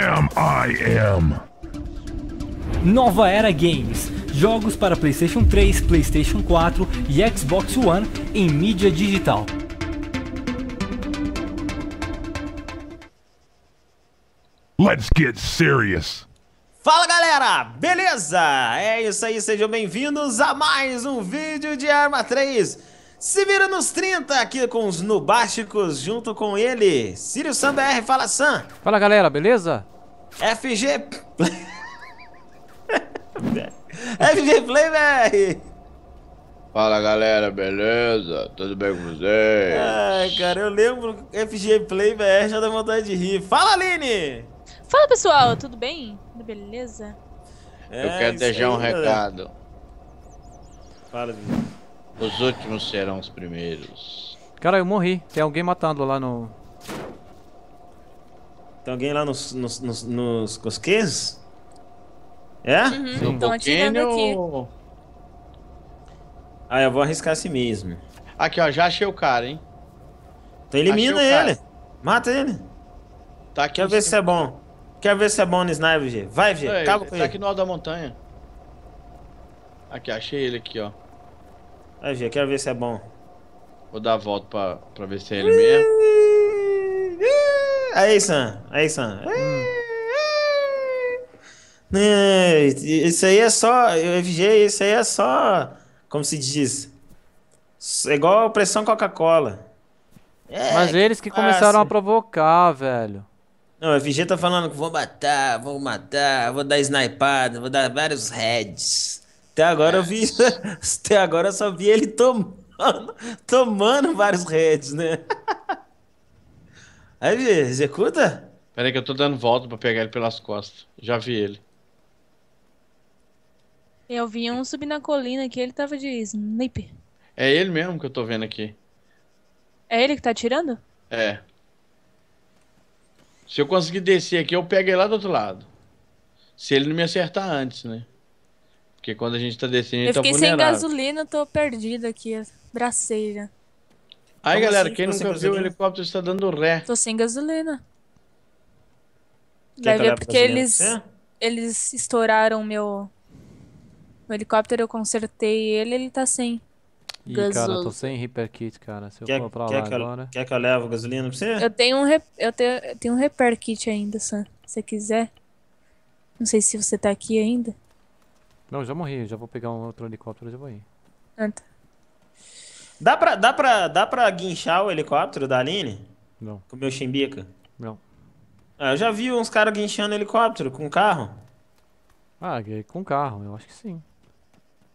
I am. Nova Era Games. Jogos para PlayStation 3, PlayStation 4 e Xbox One em mídia digital. Let's get serious. Fala galera, beleza? É isso aí, sejam bem-vindos a mais um vídeo de Arma 3. Se vira nos 30 aqui com os nubásticos, junto com ele, Sirius Sam BR, fala Sam. Fala galera, beleza? FG... FG Play BR. Fala galera, beleza? Tudo bem com vocês? Ai, cara, eu lembro FG Play BR já dá vontade de rir. Fala, Aline! Fala pessoal, tudo bem? Tudo beleza? Eu É, quero isso deixar aí, um galera. recado. Fala, Vitor. Os últimos serão os primeiros. Cara, eu morri. Tem alguém matando lá no. Tem alguém lá nos, nos, nos, nos cosquês? É? Uhum, estão atirando aqui. Pouquinho- Ah, eu vou arriscar assim mesmo. Aqui, ó, já achei o cara, hein? Então elimina ele. Mata ele. Tá aqui Quero em ver se é bom. Quero ver se é bom no sniper, G. Vai, G. Ei, Acaba com tá aqui no alto da montanha. Aqui, achei ele aqui, ó. Vai. Quero ver se é bom. Vou dar a volta pra, pra ver se é ele mesmo. Aí, Sam. Aí, Sam. É, Isso aí é só. FG, isso aí é só. Como se diz? É igual pressão Coca-Cola. É, Mas eles que começaram a provocar, velho. Não, o FG tá falando que vou matar, vou matar, vou dar snipada, vou dar vários heads. Até agora eu vi. Até agora eu só vi ele tomando, tomando vários heads, né? Aí, executa? Pera aí que eu tô dando volta pra pegar ele pelas costas. Já vi ele. Eu vi um subir na colina aqui, ele tava de sniper. É ele mesmo que eu tô vendo aqui. É ele que tá atirando? É. Se eu conseguir descer aqui, eu pego ele lá do outro lado. Se ele não me acertar antes, né? Porque quando a gente tá descendo, a Eu gente tá fiquei sem gasolina, tô perdida aqui. Braceira. Aí, Como galera, assim quem nunca viu, o helicóptero está dando ré. Tô sem gasolina. Vai eu ver porque eles, eles estouraram meu... meu helicóptero, eu consertei ele, ele tá sem. Ih, cara, eu tô sem Reaper Kit, cara. Se eu Quer, for pra quer lá que eu, agora. quer que eu leve gasolina pra você? Eu tenho um, rep... eu tenho, eu tenho um repair kit ainda, Sam. Se você quiser. Não sei se você tá aqui ainda. Não, já morri. Já vou pegar um outro helicóptero e já vou ir. Ah, tá. Dá pra, dá, pra, dá pra guinchar o helicóptero da Aline? Não, Com o meu chimbica? não. Ah, eu já vi uns caras guinchando helicóptero com carro. Ah, é com carro, eu acho que sim.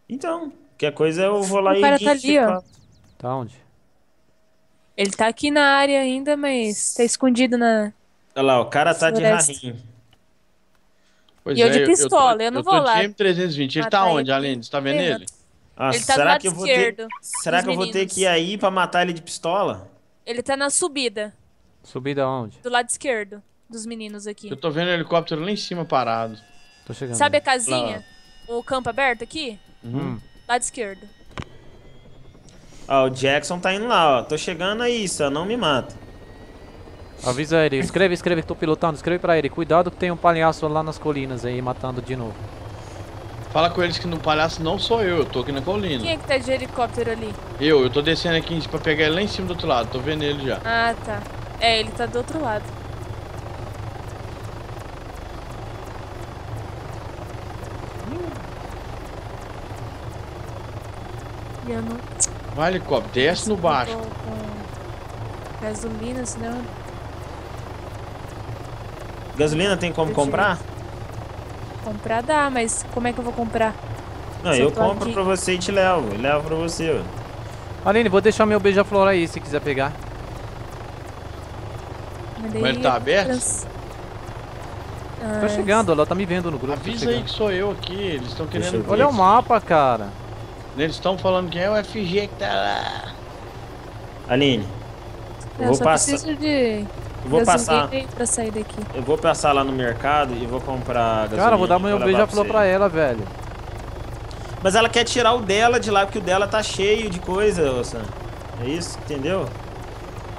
Então, qualquer coisa eu vou lá O e cara tá ali, ó. Tá onde? Ele tá aqui na área ainda, mas tá escondido na. Olha lá, o cara tá de Floresta. Pois E eu de tô- pistola, eu não tô vou lá M320. Ele tá matar onde, ele. Aline? Você tá vendo Vendo. ele? Nossa, Ele tá do será lado que eu vou esquerdo ter, será que eu vou ter que ir aí pra matar ele de pistola? Ele tá na subida, Subida onde? do lado esquerdo dos meninos aqui. Eu tô vendo o helicóptero lá em cima parado. Tô chegando. Sabe a casinha? O campo aberto aqui? Hum. Lado esquerdo. Ó, o Jackson tá indo lá, ó. Tô chegando aí, só não me mata. Avisa ele. Escreve, escreve. Tô pilotando. Escreve pra ele. Cuidado que tem um palhaço lá nas colinas aí matando de novo. Fala com eles que no palhaço não sou eu, eu tô aqui na colina. Quem é que tá de helicóptero ali? Eu, eu tô descendo aqui pra pegar ele lá em cima do outro lado, tô vendo ele já. Ah, tá. É, ele tá do outro lado. E eu não. Vai, helicóptero, desce no baixo. tô com gasolina, senão. Gasolina tem como comprar? Comprar dá, mas como é que eu vou comprar? Não, Se eu compro aqui. pra você e te levo. Eu levo pra você, ó. Aline, vou deixar meu beija-flor aí se quiser pegar. Mas ele tá eu aberto? trans- Ah, Tô chegando, ela tá me vendo no grupo. tô Avisa aí que sou eu aqui, eles estão querendo. Olha o mapa, cara. Eles estão falando que é o FG que tá lá. Aline, eu Eu vou só passar. preciso de Eu vou passar. pra sair daqui. Eu vou passar lá no mercado e vou comprar gasolina. Cara, vou dar meu beija-flor você. pra ela, velho. Mas ela quer tirar o dela de lá, porque o dela tá cheio de coisa, Sam. É isso, entendeu?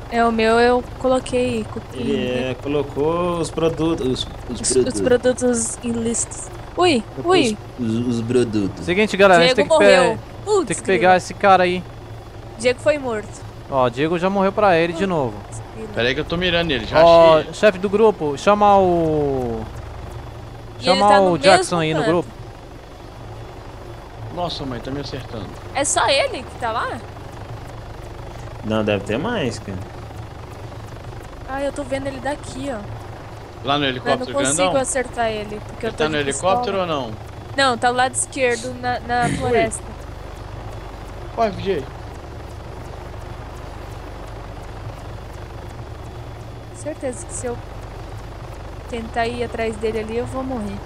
É, o meu eu coloquei Ele né? é, colocou os produtos. Os, os os, produtos. os produtos ilícitos. Ui, ui, Os, os produtos. Seguinte, galera, a gente Diego tem que, morreu. pe- Putz, tem que pegar esse cara aí. Diego foi morto. Ó, Diego já morreu pra ele de novo. Pera aí que eu tô mirando ele, já Ó, achei. chefe do grupo, chama o. Ele Chama tá o Jackson aí no grupo. Nossa, mãe, tá me acertando. É só ele que tá lá? Não, deve ter mais, cara. Ah, eu tô vendo ele daqui, ó. Lá no Mas eu não helicóptero consigo grandão? acertar ele. Porque eu Ele tô tá no helicóptero pistola. ou não? Não, tá do lado esquerdo, na, na floresta. Corre, FG. Certeza que se eu tentar ir atrás dele ali, eu vou morrer.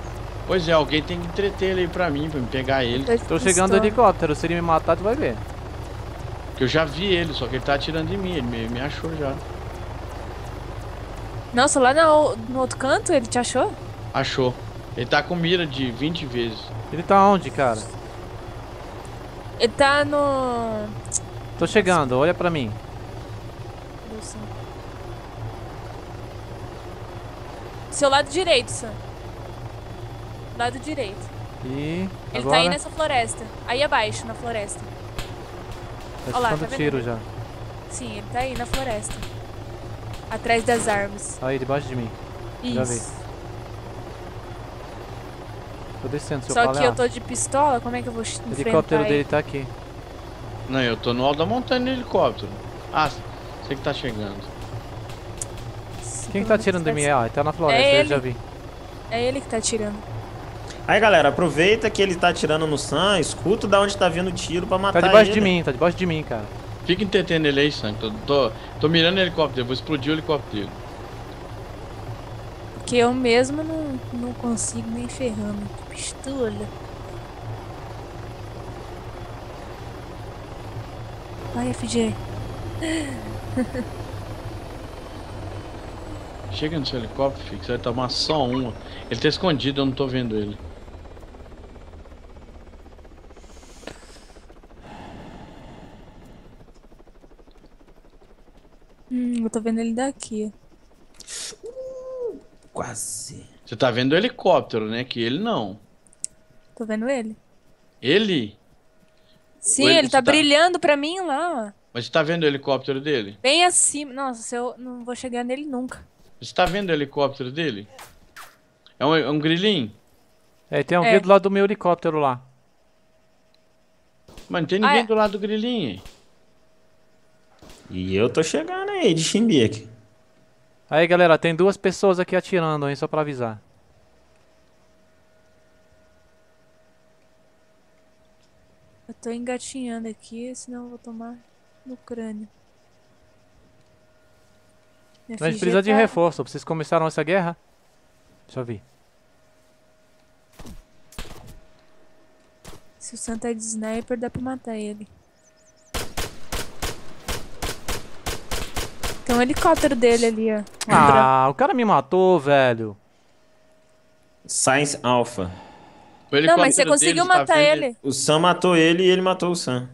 Pois é, alguém tem que entreter ele aí pra mim, pra me pegar ele. Tô, de Tô chegando no pistola. helicóptero, se ele me matar, tu vai ver. Eu já vi ele, só que ele tá atirando em mim, ele me, me achou já. Nossa, lá no, no outro canto ele te achou? Achou. Ele tá com mira de 20 vezes. Ele tá onde, cara? Ele tá no. Tô chegando, olha pra mim. Nossa. Seu lado direito, Sam. Lado direito. E. Ele agora? tá aí nessa floresta. Aí abaixo, na floresta. Tá Ó lá, tá vendo tiro já. Sim, ele tá aí na floresta. Atrás das árvores. Aí, debaixo de mim. Já vi. Isso. Tô descendo, seu Só que eu tô de pistola, como é que eu vou O enfrentar helicóptero ele? dele tá aqui. Não, eu tô no alto da montanha no helicóptero. Ah, você que tá chegando. Quem que tá atirando em mim? Ah, ele tá na floresta, É eu ele. já vi. É ele que tá atirando. Aí, galera, aproveita que ele tá atirando no Sam, escuta da onde tá vindo o tiro pra Tá matar debaixo ele. de mim, tá debaixo de mim, cara. Fica entretendo ele aí, Santo. Tô, tô, tô mirando o helicóptero, eu vou explodir o helicóptero. Porque eu mesmo não, não consigo nem ferrando. Que pistola. Vai, FG. Chega no seu helicóptero, filho, que você vai tomar só uma. Ele tá escondido, eu não tô vendo ele. Hum, eu tô vendo ele daqui. Quase. Você tá vendo o helicóptero, né? Que ele não. Tô vendo ele. Ele? Sim, ele ele tá está- brilhando pra mim lá, ó. Mas você tá vendo o helicóptero dele? Bem acima. Nossa, se eu não vou chegar nele nunca. Você tá vendo o helicóptero dele? É um, é um grilinho? É, tem alguém É. do lado do meu helicóptero lá. Mas não tem Ah, ninguém é. do lado do grilinho. E eu tô chegando aí, de Chimbique. Aí, galera, tem duas pessoas aqui atirando, hein, só pra avisar. Eu tô engatinhando aqui, senão eu vou tomar no crânio. Minha A gente precisa de tá- reforço. Vocês começaram essa guerra? Deixa eu ver. Se o Santa é de sniper, dá pra matar ele. Tem um helicóptero dele ali, ó. Ah, o cara me matou, velho. Science Alpha. O Não, mas você conseguiu tá matar vendo ele. O Sam matou ele e ele matou o Sam.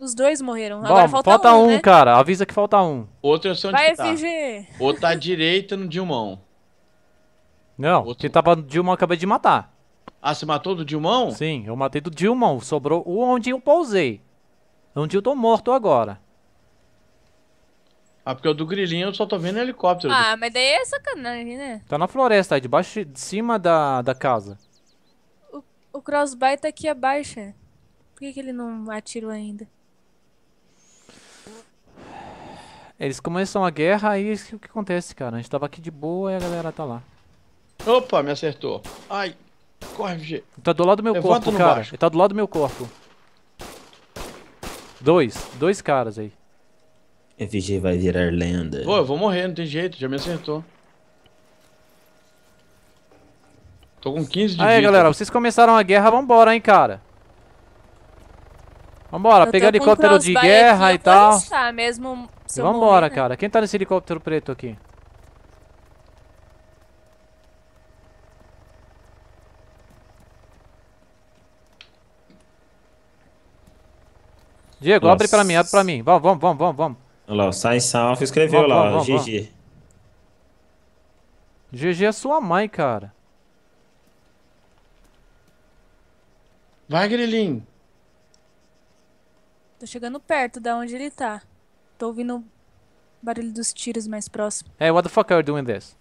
Os dois morreram. Agora Bom, falta, um, um, né? cara. Avisa que falta um. Outro é o seu Vai, onde tá. FG. Outro tá à direita no Dilmão. Não, Outro. que tava no Dilma eu acabei de matar. Ah, você matou do Dilmão? Sim, eu matei do Dilma. Sobrou o onde eu pousei. Onde eu tô morto agora. Ah, porque o do grilinho eu só tô vendo helicóptero. Ah, mas daí é sacanagem, né? Tá na floresta aí, debaixo de cima da, da casa. O crossbuy tá aqui abaixo. é. Por que, que ele não atirou ainda? Eles começam a guerra, aí isso que o que acontece, cara. A gente tava aqui de boa e a galera tá lá. Opa, me acertou. Ai, corre, FG. Ele tá do lado do meu Levanta corpo, cara. baixo. Ele tá do lado do meu corpo. Dois. Dois caras aí. FG vai virar lenda. Pô, eu vou morrer, não tem jeito, já me acertou. Tô com 15 de Aí, vida. galera, vocês começaram a guerra, vambora, hein, cara. Vambora, pegar helicóptero de guerra aqui, e tal. mesmo E vambora, morrer, né? cara. Quem tá nesse helicóptero preto aqui? Diego, abre pra mim, abre pra Nossa. mim. Vamos, vamos, vamos, vamos, vamos. Olha lá, o Sai Salvo escreveu Vamos, lá, ó, vamos, vamos, GG. GG é sua mãe, cara. Vai, Grilinho. Tô chegando perto da onde ele tá. Tô ouvindo o barulho dos tiros mais próximo. Hey, what the fuck are you doing this?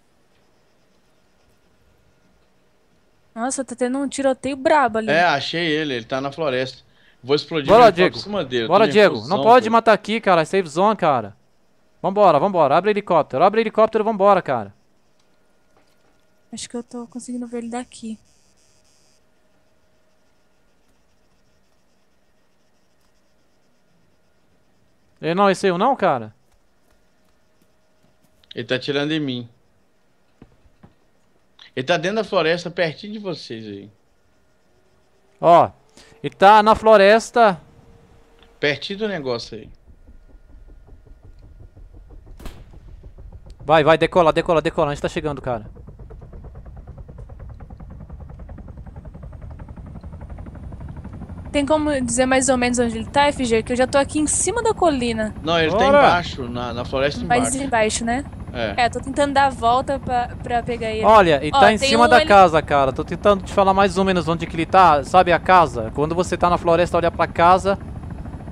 Nossa, tá tendo um tiroteio brabo ali. É, achei ele, ele tá na floresta. Vou explodir Bora, Diego. em cima dele. Bora, Diego. infusão, Não pode pô. matar aqui, cara. É Save zone, cara. Vambora, vambora. Abre helicóptero. Abre helicóptero, vambora, cara. Acho que eu tô conseguindo ver ele daqui. Ele não é seu não, cara? Ele tá atirando em mim. Ele tá dentro da floresta, pertinho de vocês aí. Ó. Ele tá na floresta. Pertinho do negócio aí. Vai, vai, decola, decola, decola. A gente tá chegando, cara. Tem como dizer mais ou menos onde ele tá, FG? Que eu já tô aqui em cima da colina. Não, ele tá Bora. embaixo, na, na floresta Mais embaixo. embaixo, né? É. É, tô tentando dar a volta pra, pra pegar ele. Olha, ele Ó, tá em tem cima um da heli- casa, cara. Tô tentando te falar mais ou menos onde que ele tá. Sabe a casa? Quando você tá na floresta, olha pra casa.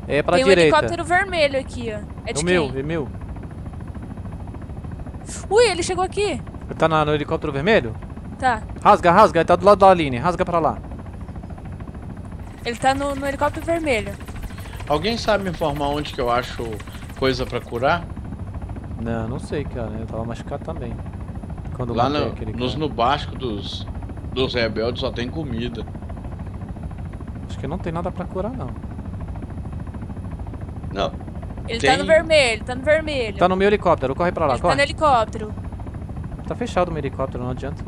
É pra Tem um direita. helicóptero vermelho aqui, ó. É de o quem? meu, é meu. Ui, ele chegou aqui. Tá na- no helicóptero vermelho? Tá. Rasga, rasga. Ele tá do lado da Aline. Rasga pra lá. Ele tá no, no helicóptero vermelho. Alguém sabe me informar onde que eu acho coisa pra curar? Não, não sei, cara. Eu tava machucado também. Quando Lá no, aquele nos basco dos, dos rebeldes só tem comida. Acho que não tem nada pra curar, não. Não. Ele Tem- tá no vermelho, tá no vermelho. Tá no meu helicóptero. Corre pra lá, ele tá corre. no helicóptero. Tá fechado o meu helicóptero, não adianta.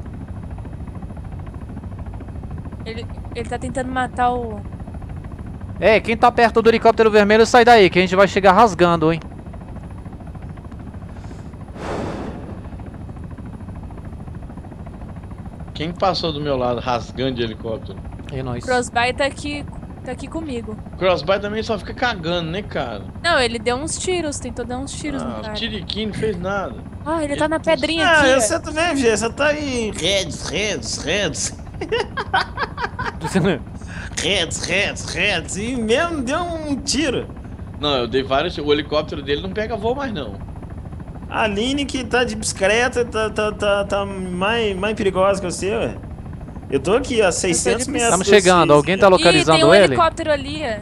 Ele, ele tá tentando matar o. É, quem tá perto do helicóptero vermelho, sai daí, que a gente vai chegar rasgando, hein. Quem passou do meu lado rasgando de helicóptero? E nós. Crossby tá aqui. tá aqui comigo. Crossby também só fica cagando, né, cara? Não, ele deu uns tiros, tentou dar uns tiros no Ah, cara. Tiriquim não fez nada. Ah, ele tá na pedrinha Ah, aqui. ó. você tá vendo, Gê? Você tá aí. Reds, reds, reds. Reds, reds, reds. E mesmo deu um tiro. Não, eu dei vários. O helicóptero dele não pega voo mais, não. A Aline que tá de bicicleta tá, tá, tá, tá mais, mais perigosa que você, ué. Eu tô aqui, a 600 metros. Estamos de chegando, alguém tá Ih, tem localizando um ele? helicóptero ali, é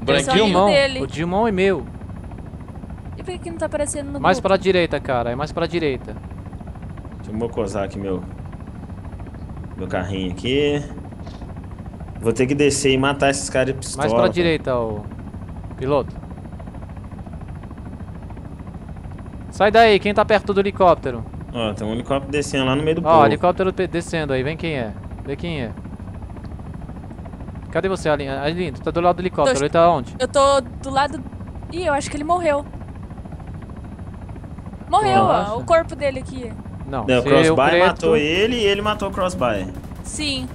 o Branquinho? Dilmão, dele. o Dilmão é meu. E por que que não tá aparecendo no Mais grupo? pra direita, cara, é mais pra direita. Deixa eu mocosar aqui meu. Meu carrinho aqui. Vou ter que descer e matar esses caras de pistola. Mais pra cara. direita, o piloto. Sai daí, quem tá perto do helicóptero? Ó, tem um helicóptero descendo lá no meio do Ó, povo. helicóptero descendo aí, vem quem é. Vê quem é. Cadê você, Aline? Aline, tu tá do lado do helicóptero, Tô- ele tá onde? Eu tô do lado. Ih, eu acho que ele morreu. Morreu, Nossa. ó. O corpo dele aqui. Não, Não, o se Crossby eu preto- matou ele e ele matou o Crossby. Sim.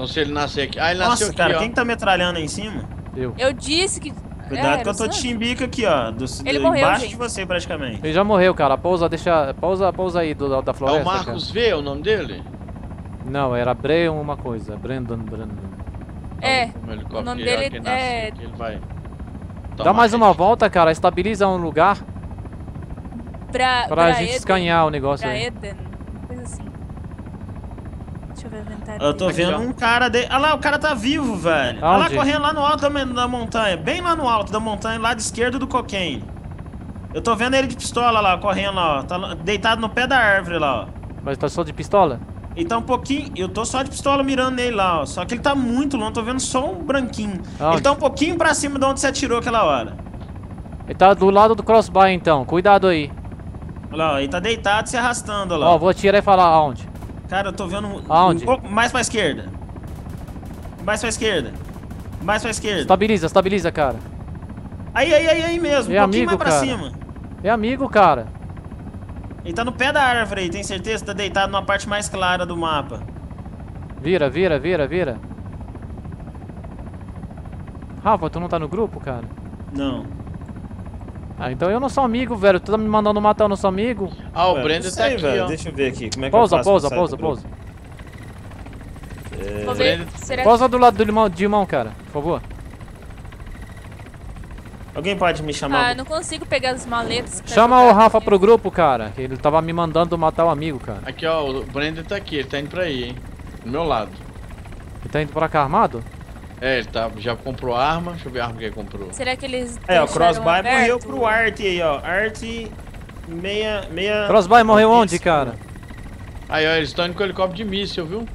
Então se ele nascer aqui. Ah, ele nasceu Nossa, aqui, cara, ó. quem que tá metralhando aí em cima? Eu. Eu disse que. Cuidado É, que eu tô de chimbica aqui, ó. Do, Ele do- morreu, embaixo gente. de você, praticamente. Ele já morreu, cara. Pousa, deixa. Pousa, pousa aí do lado da É floresta. o Marcos V, é o nome dele? cara. Não, era Breon uma coisa. Brandon, Brandon. É. O, helicóptero, o nome dele é- aqui, ele vai. Dá mais uma volta, cara. Estabiliza um lugar Pra, pra, gente Eden. escanhar o negócio Pra aí. Eden. Deixa eu ver o inventário. Eu tô dele. vendo ó. um cara de... Ah lá, o cara tá vivo, velho. Olha lá, correndo lá no alto da, da montanha. Bem lá no alto da montanha, lado esquerdo do cocaine. Eu tô vendo ele de pistola lá, correndo lá, ó. Tá deitado no pé da árvore lá, ó. Mas tá só de pistola? Ele tá um pouquinho. Eu tô só de pistola mirando nele lá, ó. Só que ele tá muito longe, tô vendo só um branquinho. Aonde? Ele tá um pouquinho pra cima de onde você atirou aquela hora. Ele tá do lado do crossbar então. Cuidado aí. Olha lá, ó, ele tá deitado se arrastando olha lá. Ó, vou atirar e falar aonde. Cara, eu tô vendo um, Aonde? um pouco mais pra esquerda. Mais pra esquerda. Mais pra esquerda. Estabiliza, estabiliza, cara. Aí, aí, aí, aí mesmo. Um É pouquinho amigo, mais pra cara. cima. É amigo, cara. Ele tá no pé da árvore aí, tem certeza? Tá deitado numa parte mais clara do mapa. Vira, vira, vira, vira. Rafa, tu não tá no grupo, cara? Não. Ah, então eu não sou amigo, velho. Tu tá me mandando matar o nosso amigo? Ah, o não tá aqui, velho. ó. Deixa eu ver aqui. Como é que Pousa, eu faço pousa, pousa, pousa. Vou ver. Brenda- Será Pousa do lado do limão, de mão, cara. Por favor. Alguém pode me Ah, chamar? eu não consigo pegar as maletas. Chama o Rafa aqui. pro grupo, cara. Que ele tava me mandando matar o amigo, cara. Aqui, ó, o Brenda tá aqui, ele tá indo pra aí, hein? Do meu lado. Ele tá indo pra cá armado? É, ele tá, já comprou arma. Deixa eu ver a arma que ele comprou. Será que eles. É, o Crossbuy morreu pro Art aí, ó. Art meia. meia... Crossbuy morreu onde, cara? Aí, ó, eles estão indo com helicóptero de míssil, viu?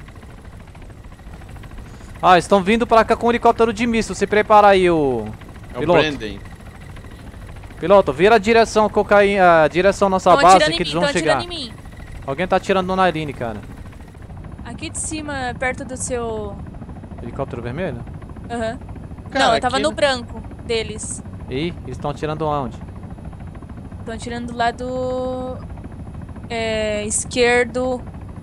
Ah, estão vindo pra cá com um helicóptero de míssil. Se prepara aí, o É o Piloto. Brandon. piloto. Vira a direção cocaína, a direção nossa Tão base que em eles mim, vão chegar. atirando em mim. Alguém tá atirando no Narine, cara. Aqui de cima, perto do seu. Helicóptero vermelho? Aham. Cara, Não, eu tava aqui no branco deles. Ih, eles estão atirando aonde? Estão atirando do lado. É, esquerdo.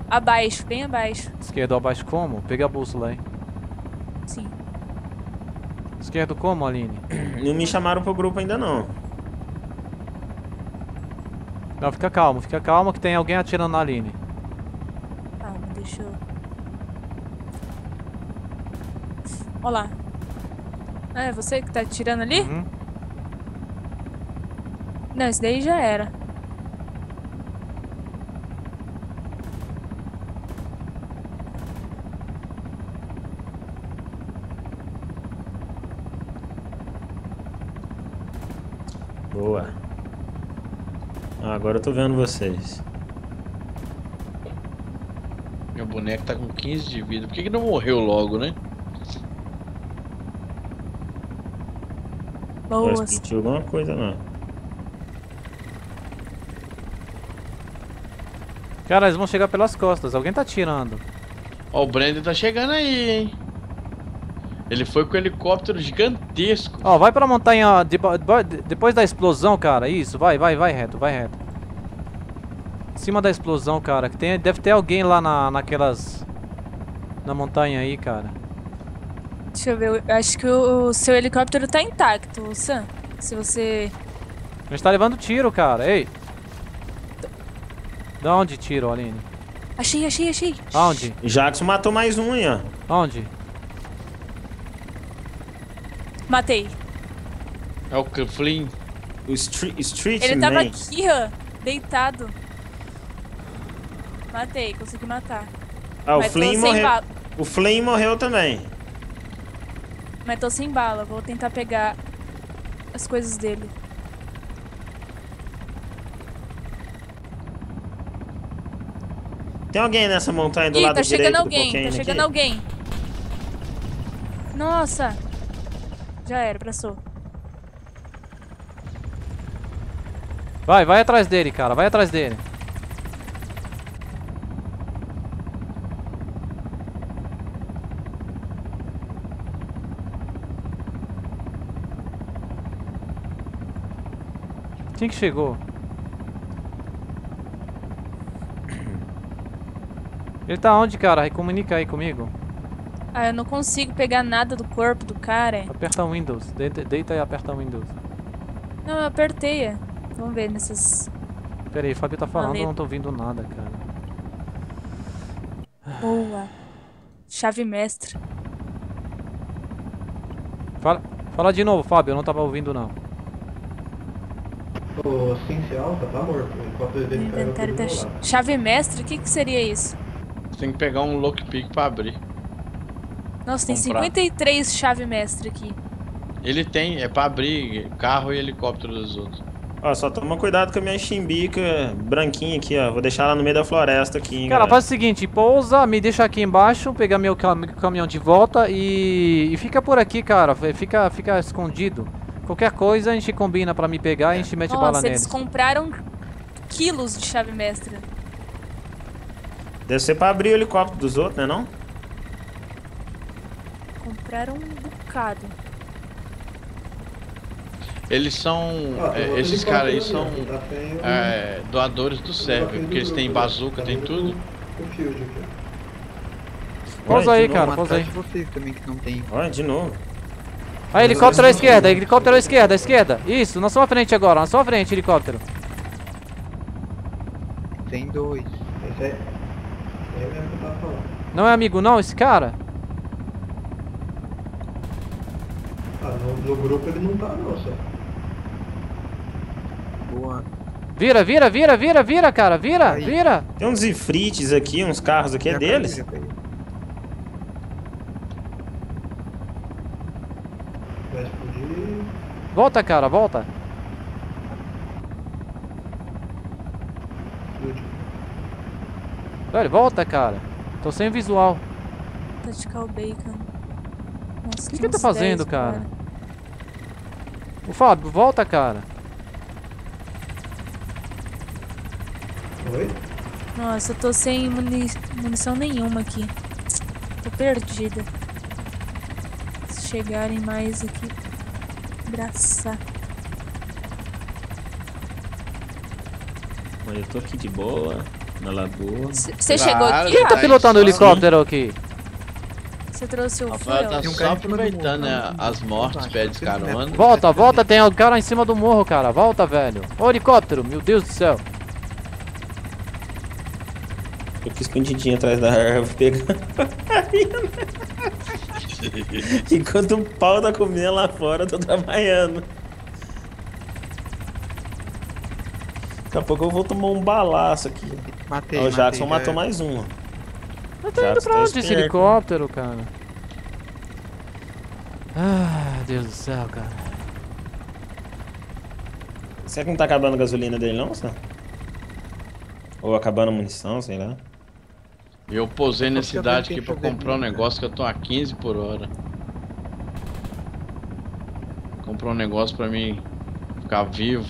Abaixo, bem abaixo. Esquerdo abaixo como? Pega a bússola aí. Sim. Esquerdo como, Aline? Não me chamaram pro grupo ainda não. Não, fica calmo, fica calmo que tem alguém atirando na Aline. Calma, deixa eu. Ó lá. Ah, é você que tá atirando ali? Uhum. Não, esse daí já era. Boa. Ah, agora eu tô vendo vocês. Meu boneco tá com 15 de vida. Por que, que não morreu logo, né? Vai Boas. explodir alguma coisa não. Cara, eles vão chegar pelas costas. Alguém tá atirando. Ó, o Brandon tá chegando aí, hein? Ele foi com um helicóptero gigantesco. Ó, vai pra montanha deba- deba- depois da explosão, cara. Isso, vai, vai, vai reto, vai reto. Em cima da explosão, cara. Que tem, deve ter alguém lá na, naquelas. Na montanha aí, cara. Deixa eu ver. Eu acho que o, seu helicóptero tá intacto, Sam. Se você. A gente tá levando tiro, cara. Ei! Da onde tiro, Aline? Achei, achei, achei. Aonde? Jackson matou mais um aí, ó. Aonde? Matei. É o Flynn. O Street, street Ele tava Man. aqui, ó. Deitado. Matei, consegui matar. Ah, o Mas Flynn morreu. O Flynn morreu também. Mas tô sem bala. Vou tentar pegar as coisas dele. Tem alguém nessa montanha do Ih, lado tá direito chegando do alguém. Tá chegando aqui? alguém. Nossa. Já era, abraçou. Vai, vai atrás dele, cara. Vai atrás dele. Quem que chegou? Ele tá onde, cara? Comunica aí comigo. Ah, eu não consigo pegar nada do corpo do cara. Aperta o Windows. Deita, deita e aperta o Windows. Não, eu apertei. é. Vamos ver nesses. Pera aí, Fábio tá falando, eu não tô ouvindo nada, cara. Boa. Chave mestre. Fala, fala de novo, Fábio, eu não tava ouvindo não. O alta tá morto. O helicóptero dele caiu Inventário da ch- chave mestre? O que, que seria isso? Você tem que pegar um lockpick pra abrir. Nossa, tem Comprar. 53 chave mestre aqui. Ele tem, é pra abrir carro e helicóptero dos outros. Ó, só toma cuidado com a minha chimbica branquinha aqui, ó. Vou deixar ela no meio da floresta aqui, hein, Cara, galera. faz o seguinte, pousa, me deixa aqui embaixo, pegar meu cam- caminhão de volta e, e fica por aqui, cara. Fica, fica escondido. Qualquer coisa a gente combina pra me pegar e a gente mete bala Nossa, eles compraram quilos de chave mestre. Deve ser pra abrir o helicóptero dos outros, né não? Compraram um bocado. Eles são. Ah, é, esses caras aí são tá é, doadores do server, porque eles têm bazuca, tem tudo. O field aqui. Pousa aí, cara, pousa aí. também que não tem. Olha, de novo. Aí, helicóptero à esquerda, helicóptero à esquerda, à esquerda. Isso, na sua frente agora, na sua frente, helicóptero. Tem dois. Esse é. É mesmo que eu tava falando. Não é amigo não, esse cara? Ah, no, no grupo ele não tá não, só. Boa. Vira, vira, vira, vira, vira, cara, vira, Aí. vira. Tem uns ifrites aqui, uns carros aqui, é deles caiu. Vai explodir. Volta, cara, volta. Velho, volta, cara. Tô sem visual. Tactical Bacon. Nossa, O que que tá fazendo, 10, cara? O Fábio, volta, cara. Oi? Nossa, eu tô sem muni- munição nenhuma aqui. Tô perdida. Se chegarem mais aqui, abraçar. Olha, eu tô aqui de boa, na lagoa. Você chegou aqui, tá Tá pilotando o helicóptero aqui. Você trouxe o Rafael tá um só aproveitando né, tá? as mortes, pede carona. Volta, volta, tem o cara em cima do morro, cara. Volta, velho. Ô, helicóptero, meu Deus do céu. Eu fiz escondidinho atrás da árvore pegando. Enquanto um pau tá comendo lá fora, eu tô trabalhando. Daqui a pouco eu vou tomar um balaço aqui. Matei, Ó, o Jackson matei, matou já mais um. Mas tá indo pra tá onde esse helicóptero, cara? Ah, Deus do céu, cara. Será que não tá acabando a gasolina dele não, Sam? Ou acabando a munição, sei lá. Eu posei eu cidade aqui pra comprar um vida. negócio que eu tô a 15 por hora. Comprou um negócio pra mim ficar vivo.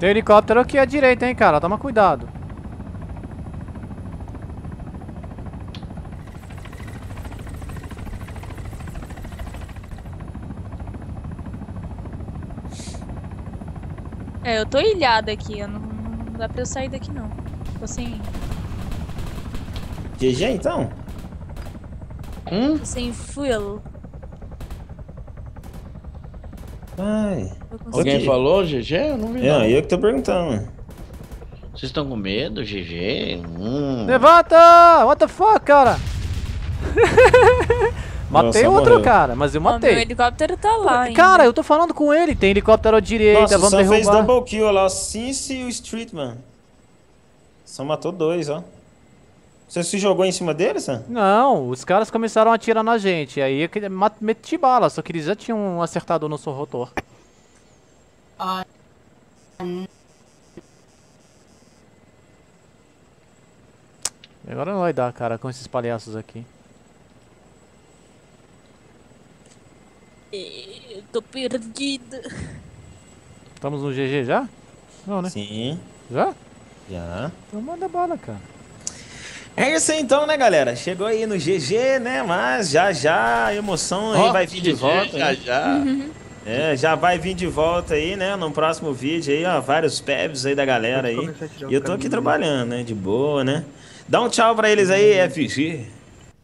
Tem helicóptero aqui à direita, hein, cara. Toma cuidado. É, eu tô ilhada aqui, eu não, não dá pra eu sair daqui não. Tô sem, GG então? Hum? sem fuel. Ai. Alguém falou, GG? Eu não vi. É, não. eu que tô perguntando. Vocês estão com medo, GG? Hum. Levanta! What the fuck, cara? matei Nossa, outro, morreu. cara, mas eu Ó, meu matei. helicóptero tá lá ainda. Cara, eu tô falando com ele. Tem helicóptero à direita, Nossa, vamos só fez derrubar. double kill lá, o Cincy e o Streetman. Só matou dois, ó. Você se jogou em cima deles, Sam? Não, os caras começaram a atirar na gente. Aí eu meti bala, só que eles já tinham acertado no nosso rotor. Agora não vai dar, cara, com esses palhaços aqui. Eu tô perdida. Estamos no GG já? Não, né? Sim, Já? já. Então manda bala, cara. É isso aí então, né, galera? Chegou aí no GG, né? Mas já já a emoção aí Ó, vai vir de volta. Já, né? já. É, já vai vir de volta aí, né? No próximo vídeo aí, ó. Vários pebs aí da galera aí. E eu tô aqui trabalhando, né? De boa, né? Dá um tchau pra eles aí, FG.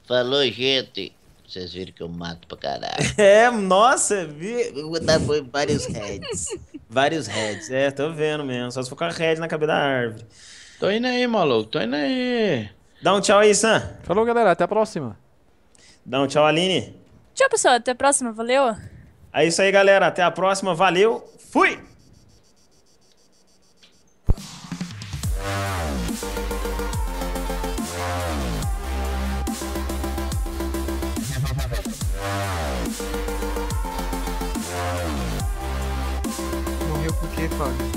Falou, gente. Vocês viram que eu mato pra caralho. É, nossa, vi... Vou dar foi vários heads. vários heads. É, tô vendo mesmo. Só se for com a head na cabeça da árvore. Tô indo aí, maluco. Tô indo aí. Dá um tchau aí, Sam. Falou, galera. Até a próxima. Dá um tchau, Aline. Tchau, pessoal. Até a próxima. Valeu. É isso aí, galera. Até a próxima. Valeu. Fui! Morreu por quê, Fábio?